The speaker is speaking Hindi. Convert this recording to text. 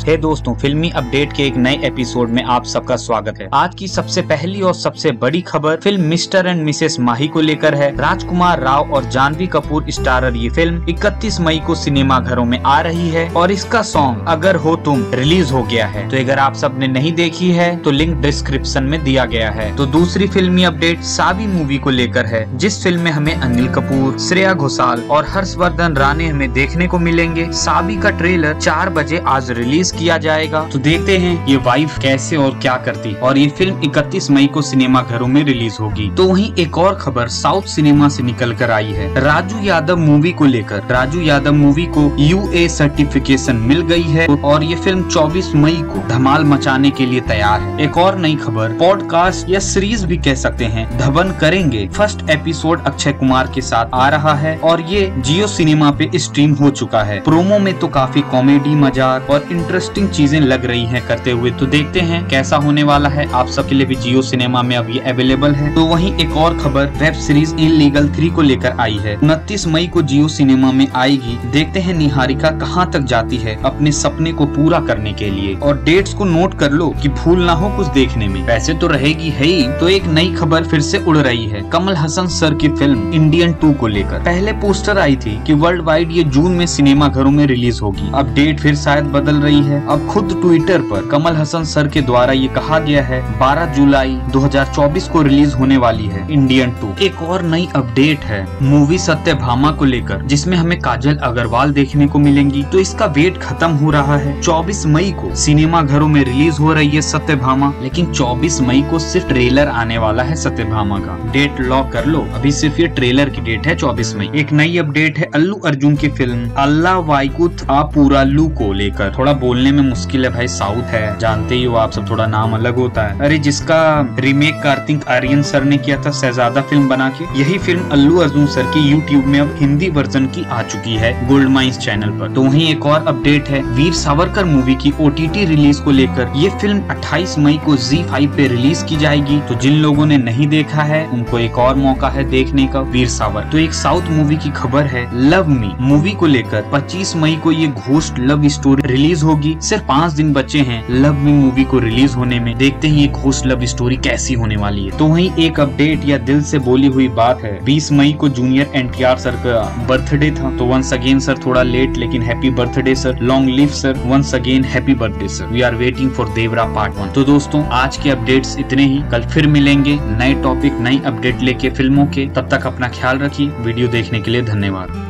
है दोस्तों, फिल्मी अपडेट के एक नए एपिसोड में आप सबका स्वागत है। आज की सबसे पहली और सबसे बड़ी खबर film Mr and Mrs Mahi को लेकर है। राजकुमार राव और जानवी कपूर स्टारर ये फ़िल्म 31 मई को सिनेमा घरों में आ रही है और इसका सॉन्ग, अगर हो तुम, रिलीज़ हो गया है। तो अगर आप सबने नहीं देखी है तो लिंक डिस्क्रिप्शन में दिया गया है। तो दूसरी फिल्मी अपडेट सावी मूवी को लेकर है, जिस फ़िल्म में हमें अनिल कपूर, श्रेया घोषाल और हर्षवर्धन राणे हमें देखने को मिलेंगे। सावी का ट्रेलर चार बजे आज रिलीज़ किया जाएगा। तो देखते हैं ये वाइफ कैसे और क्या करती। और ये फ़िल्म 31 मई को सिनेमा घरों में रिलीज़ होगी। तो वहीं एक और खबर साउथ सिनेमा से निकल कर आई है। राजू यादव मूवी को लेकर। राजू यादव मूवी को यूए सर्टिफिकेशन मिल गई है और ये फ़िल्म 24 मई को धमाल मचाने के लिए तैयार है। एक और नई खबर पॉडकास्ट या सीरीज़ भी कह सकते हैं। धवन करेंगे। फ़र्स्ट एपिसोड अक्षय कुमार के साथ आ रहा है और ये जियो सिनेमा पे स्ट्रीम हो चुका है। प्रोमो में तो काफ़ी कॉमेडी मज़ाक और इंटरेस्टिंग चीज़ें लग रही हैं करते हुए। तो देखते हैं कैसा होने वाला है। आप सबके लिए भी जियो सिनेमा में ये अवेलेबल है। तो वहीं एक और खबर web series illegal three को लेकर आई है। उनतीस मई को जियो सिनेमा में आएगी। देखते हैं निहारिका कहाँ तक जाती है अपने सपने को पूरा करने के लिए। और डेट्स को नोट कर लो कि भूल ना हो कुछ देखने में। वैसे तो रहेगी, है ही। तो एक नई खबर फिर से उड़ रही है। कमल हसन सर की फ़िल्म इंडियन टू को लेकर। पहले पोस्टर आई थी कि वर्ल्ड वाइड ये जून में सिनेमा घरों में रिलीज़ होगी। अब डेट फिर शायद बदल रही है। अब खुद ट्विटर पर कमल हसन सर के द्वारा ये कहा गया है 12 जुलाई 2024 को रिलीज़ होने वाली है इंडियन टू। एक और नई अपडेट है मूवी सत्यभामा को लेकर, जिसमें हमें काजल अग्रवाल देखने को मिलेंगी। तो इसका वेट खत्म हो रहा है। 24 मई को सिनेमा घरों में रिलीज़ हो रही है सत्यभामा, लेकिन 24 मई को सिर्फ़ ट्रेलर आने वाला है सत्यभामा का। डेट लॉक कर लो। अभी सिर्फ़ ये ट्रेलर की डेट है 24 मई। एक नई अपडेट है अल्लू अर्जुन की फ़िल्म, अल्लाह वाइकुत आ पूरा लू को लेकर। थोड़ा बोलने में मुश्किल है भाई, साउथ है, जानते ही हो आप सब, थोड़ा नाम अलग होता है। अरे जिसका रिमेक कार्तिक आर्यन सर ने किया था, शहजादा फ़िल्म बना के, यही फ़िल्म अल्लू अर्जुन सर की यूट्यूब में अब हिंदी वर्जन की आ चुकी है गोल्ड माइंस चैनल पर। तो वहीं एक और अपडेट है, वीर सावरकर मूवी की ओटीटी रिलीज़ को लेकर। ये फ़िल्म 28 मई को जी फाइव पे रिलीज़ की जाएगी। तो जिन लोगों ने नहीं देखा है, उनको एक और मौका है देखने का, वीर सावर तो एक साउथ मूवी की खबर है लव मी मूवी को लेकर 25 मई को ये घोस्ट लव स्टोरी रिलीज़ होगी। सिर्फ़ पाँच दिन बचे हैं। लव मी मूवी को रिलीज़ होने में देखते ही ये घोस्ट लव स्टोरी कैसी होने वाली है। तो वहीं एक अपडेट या दिल से बोली हुई बात है। 20 मई को जूनियर एनटीआर सर का बर्थडे था। तो वंस अगेन सर थोड़ा लेट लेकिन happy birthday sir long live sir once again happy birthday sir we are waiting for Devara part one तो दोस्तों, आज के अपडेट्स इतने ही। कल फिर मिलेंगे नए टॉपिक नई अपडेट लेके फ़िल्मों के। तब तक अपना ख्याल रखिए। वीडियो देखने के लिए धन्यवाद।